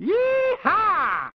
Yeehaw!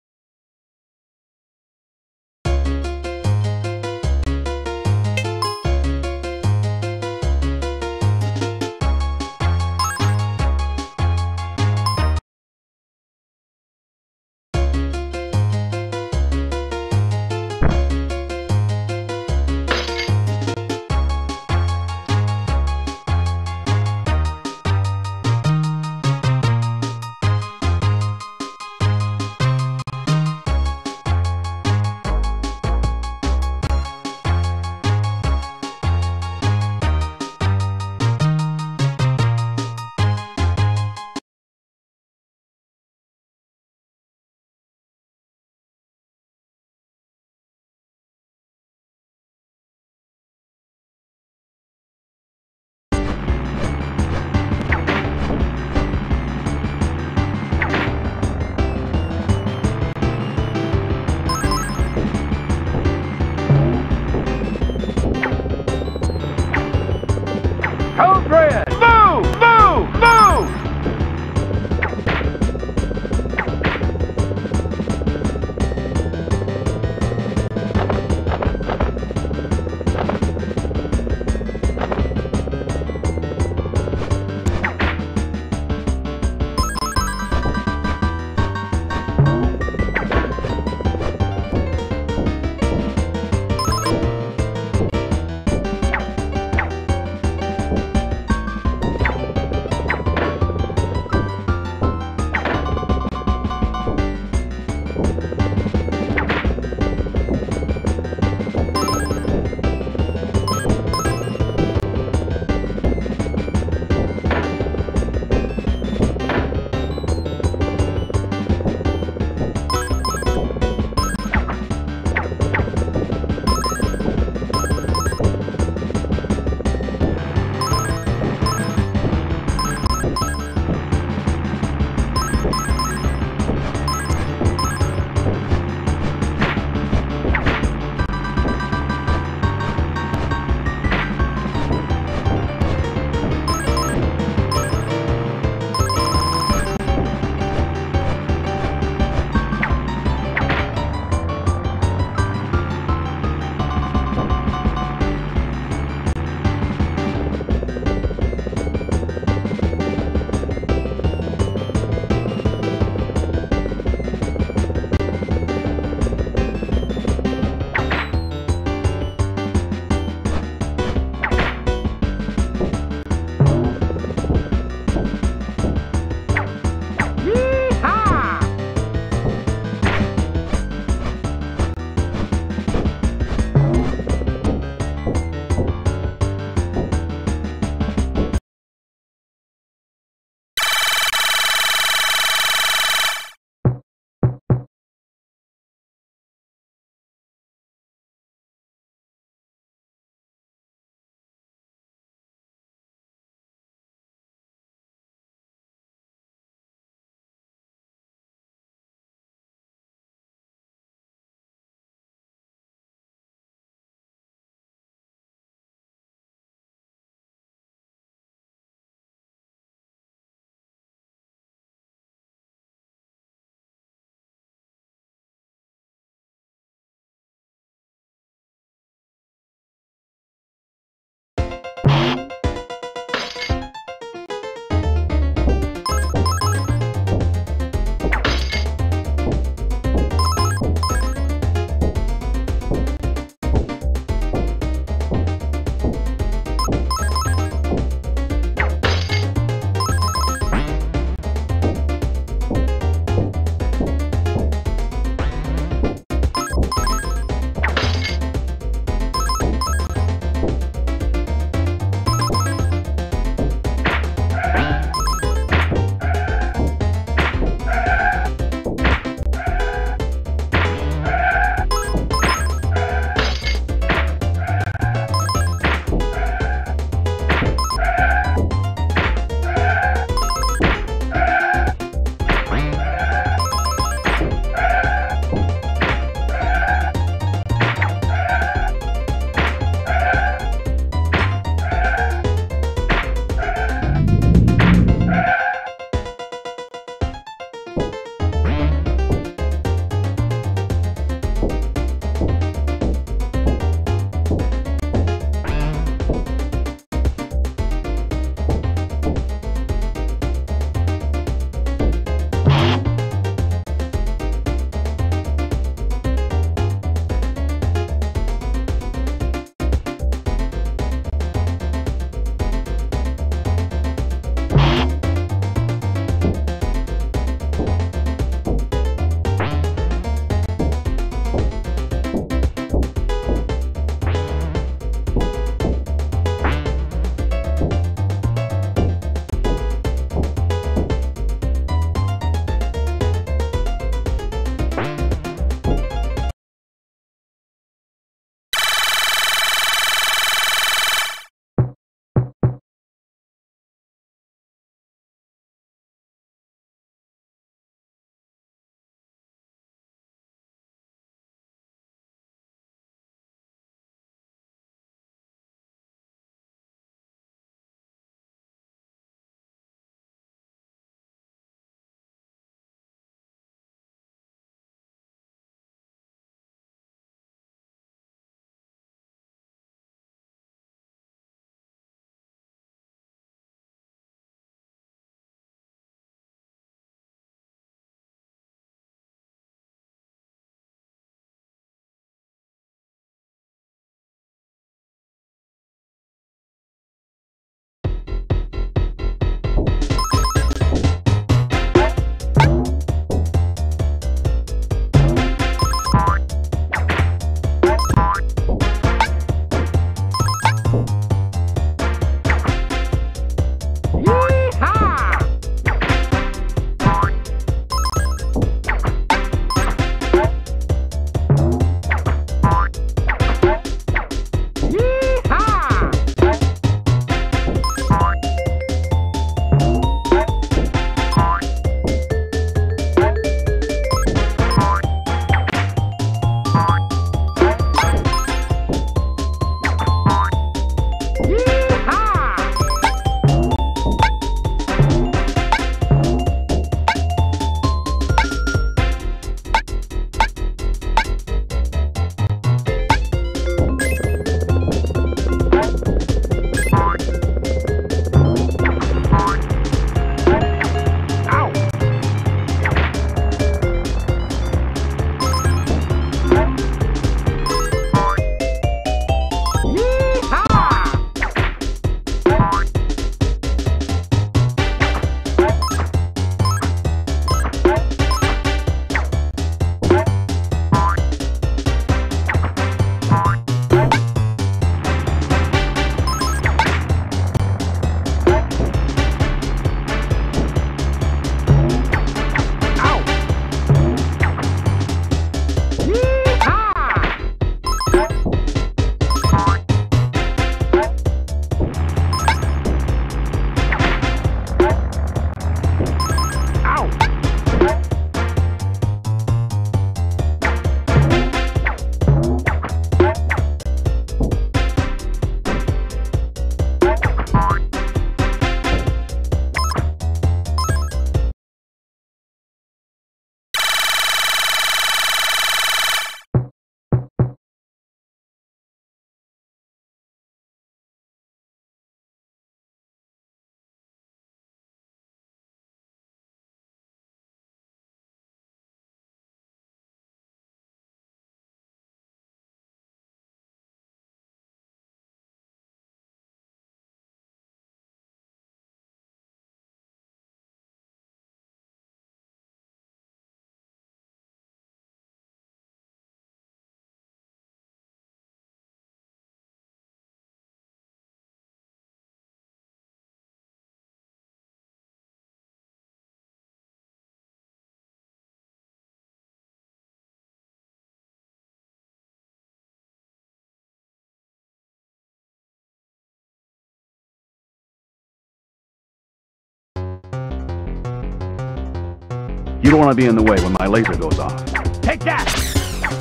Don't want to be in the way when my laser goes off. Take that!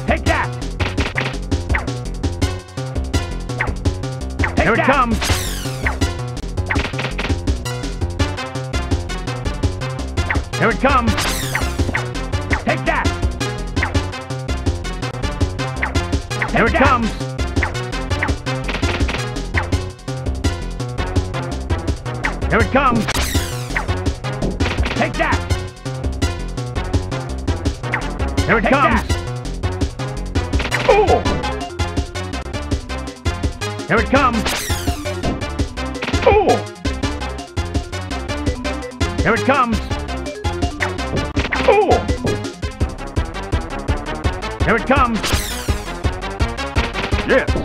Take that! Take Here it comes! Here it comes! Take that! Here it that. comes! Here it comes! Take that! Here it Take comes! that. Oh! Here it comes! Oh! Here it comes! Oh! Here it comes! Yes!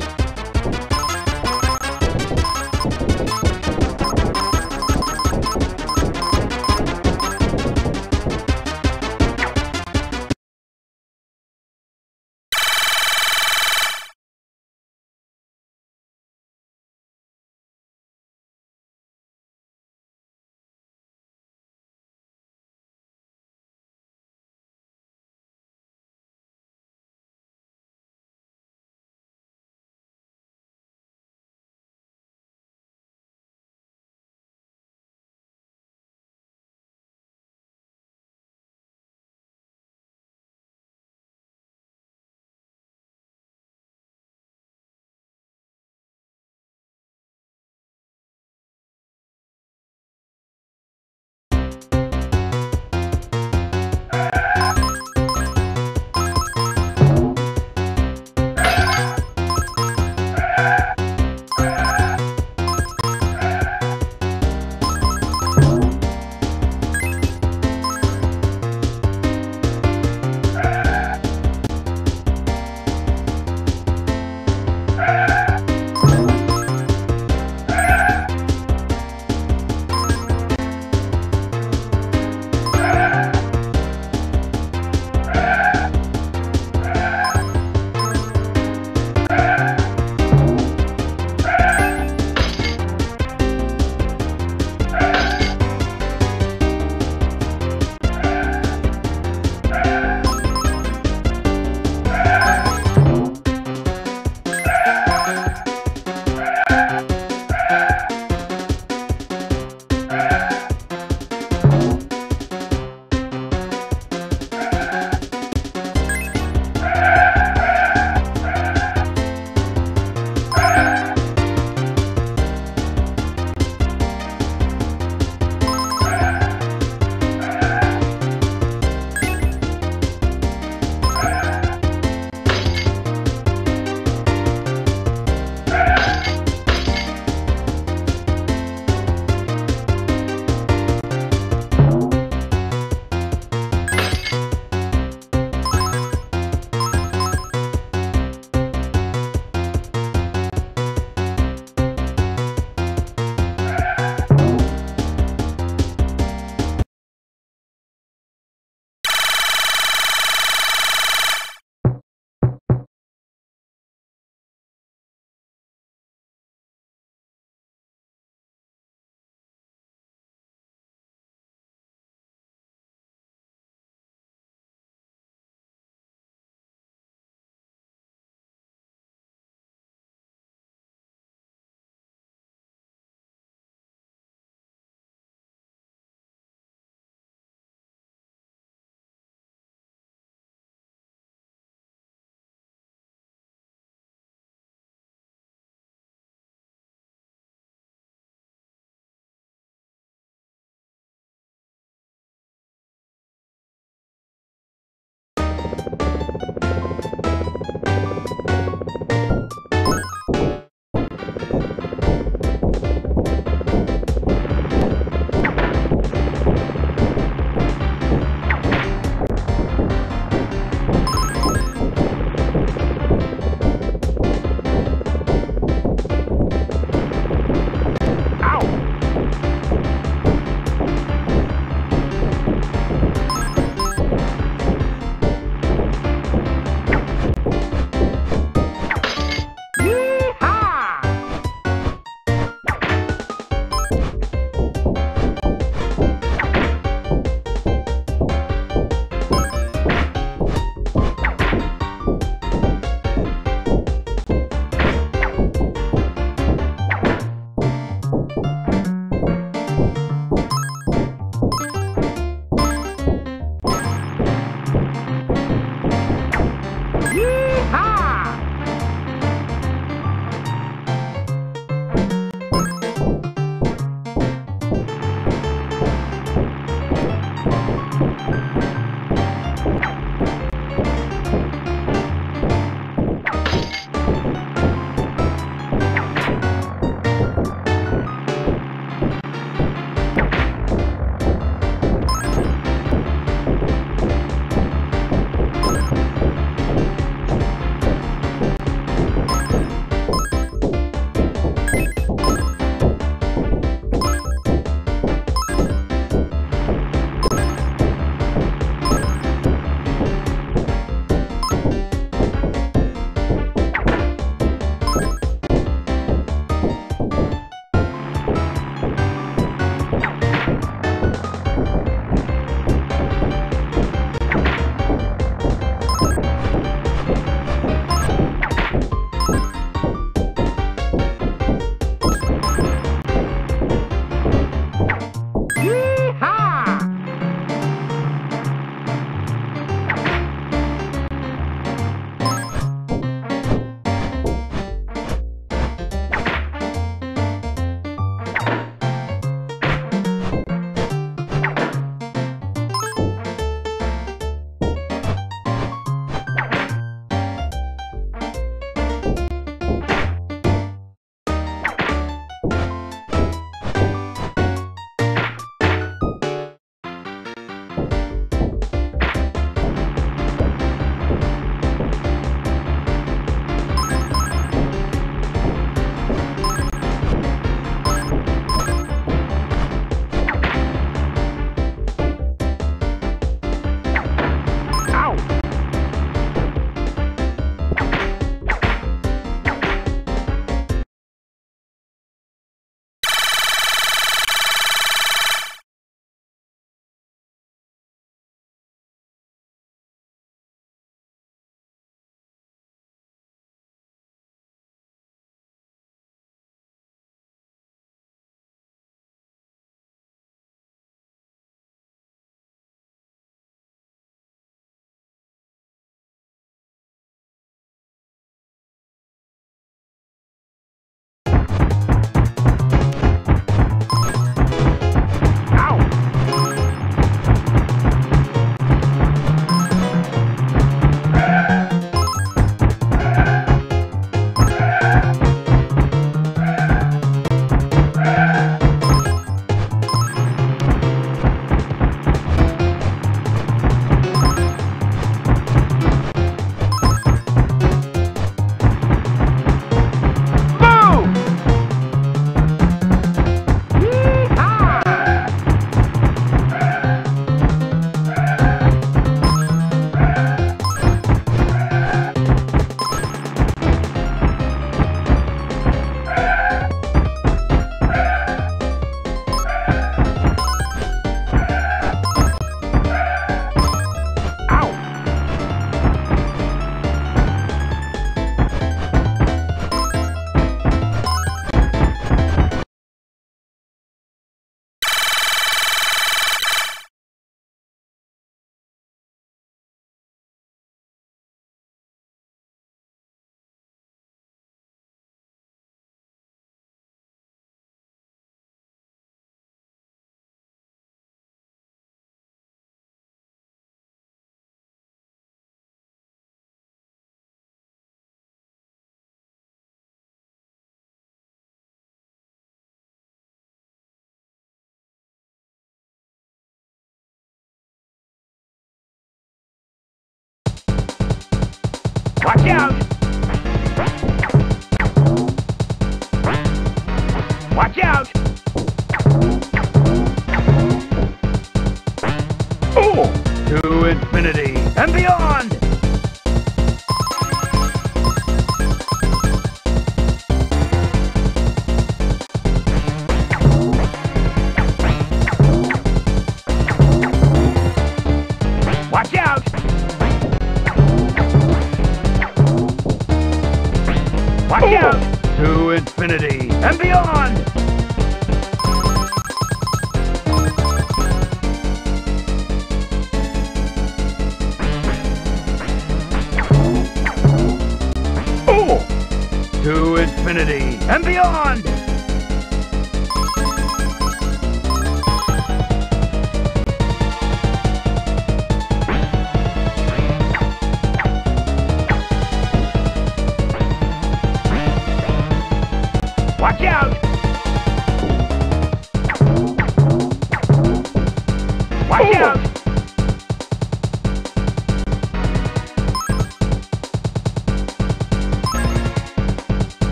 Out!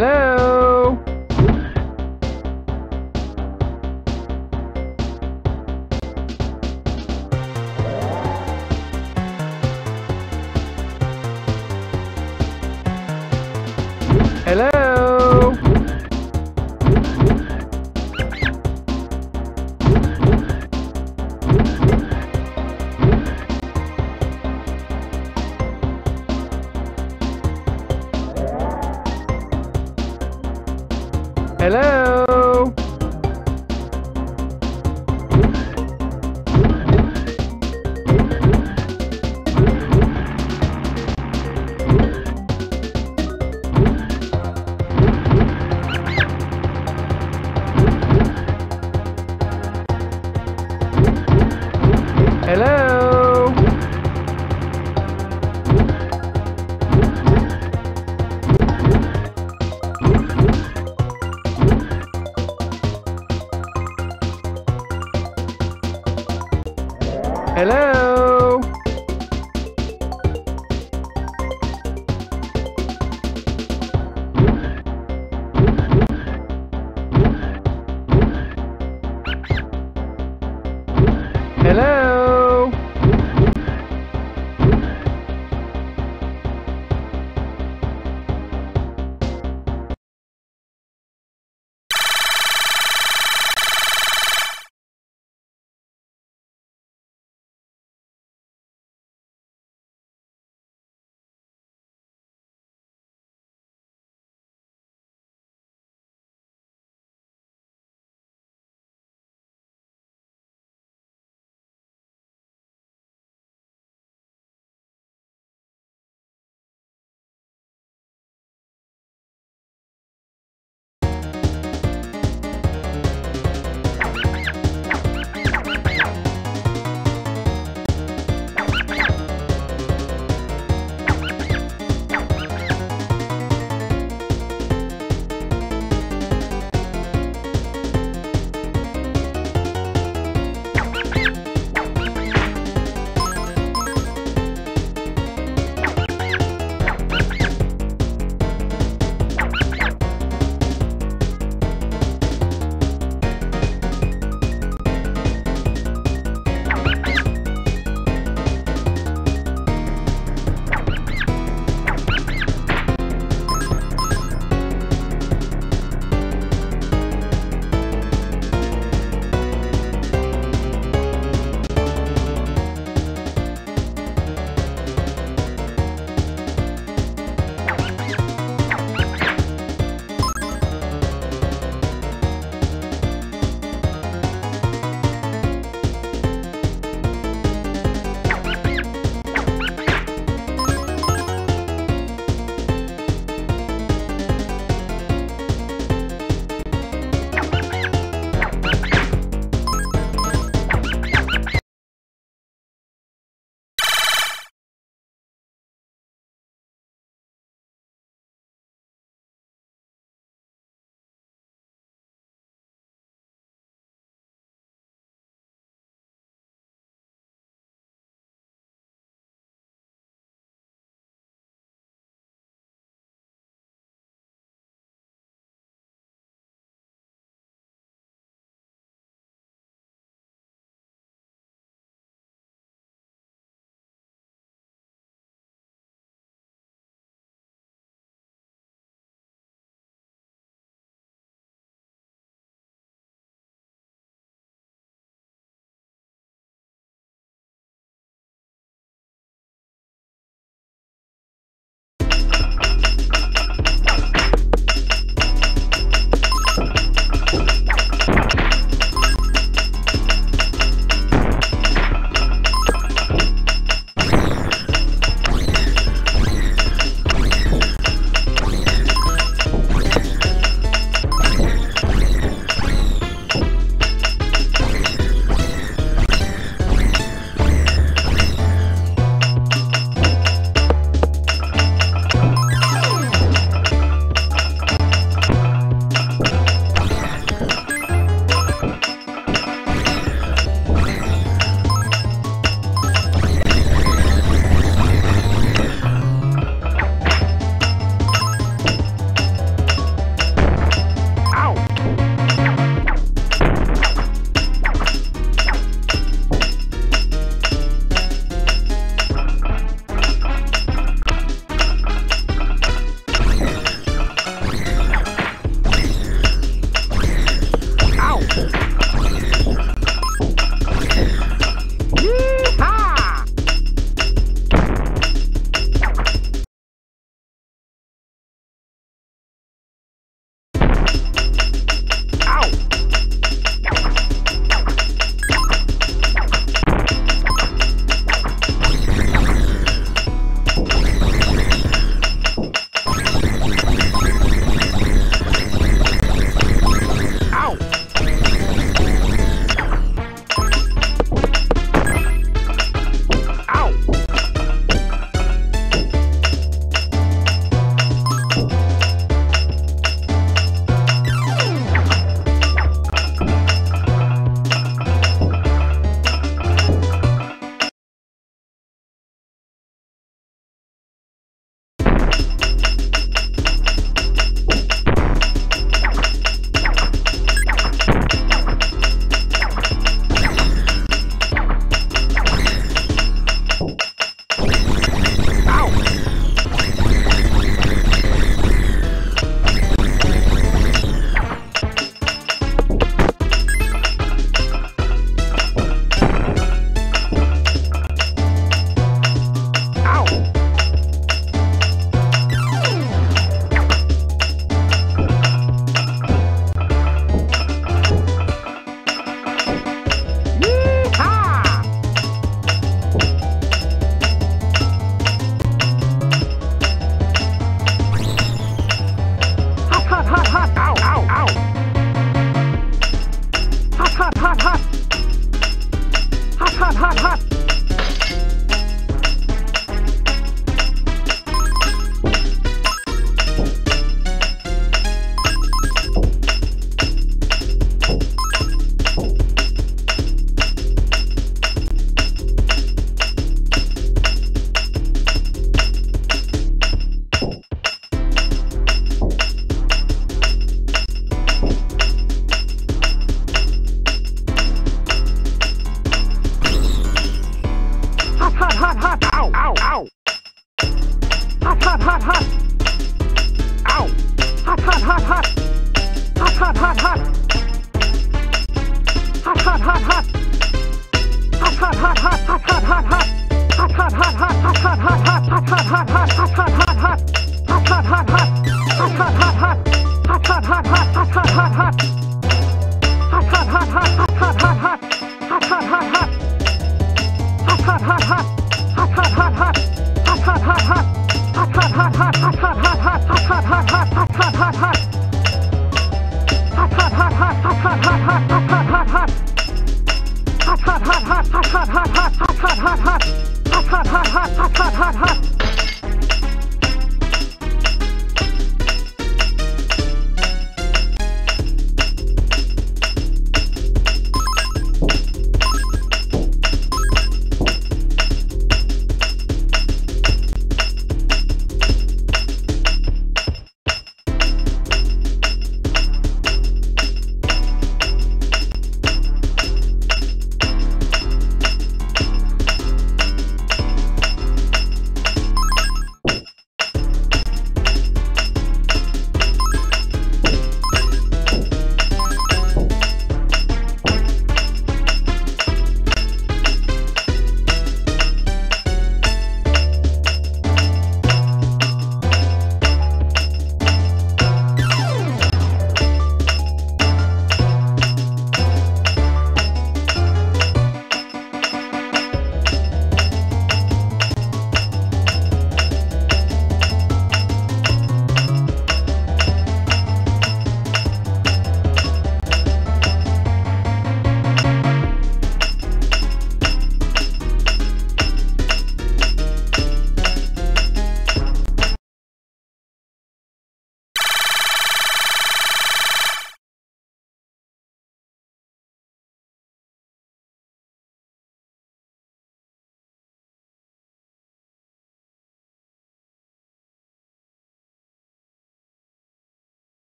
Hello?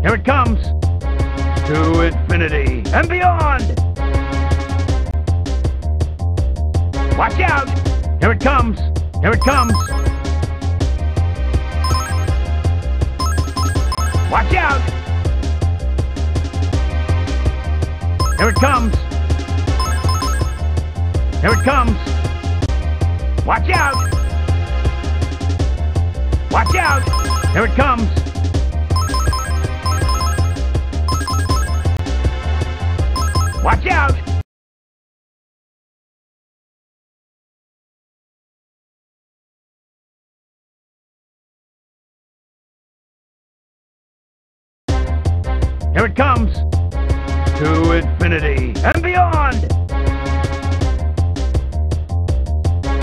Here it comes. To infinity and beyond. Watch out. Here it comes. Here it comes. Watch out. Here it comes. Here it comes. Watch out. Watch out. Here it comes. Watch out! Here it comes! To infinity and beyond!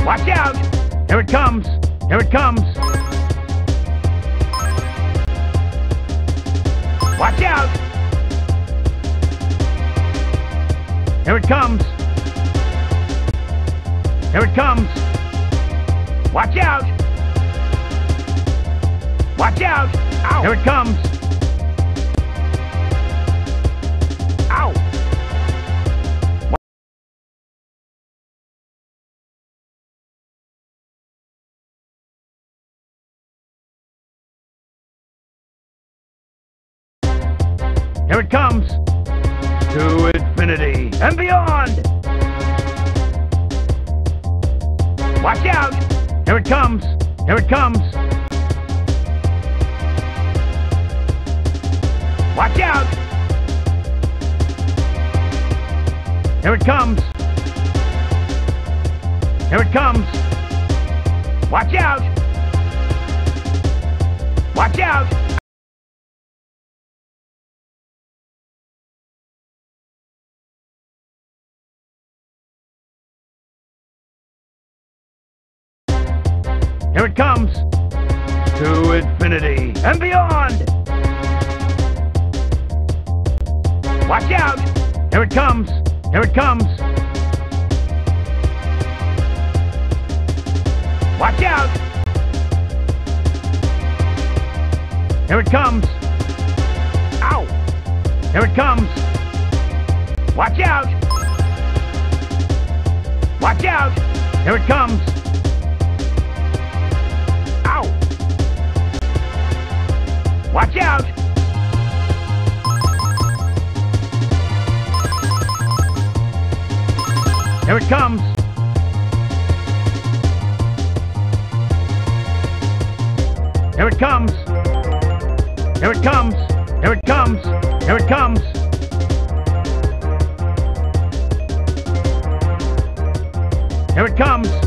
Watch out! Here it comes! Here it comes! Watch out! Here it comes! Here it comes! Watch out! Watch out! Ow. Here it comes! Ow! Here it comes! And beyond! Watch out! Here it comes! Here it comes! Watch out! Here it comes! Here it comes! Watch out! Watch out! Here it comes! To infinity and beyond! Watch out! Here it comes! Here it comes! Watch out! Here it comes! Ow! Here it comes! Watch out! Watch out! Here it comes! Watch out! Here it comes! Here it comes! Here it comes! Here it comes! Here it comes! Here it comes!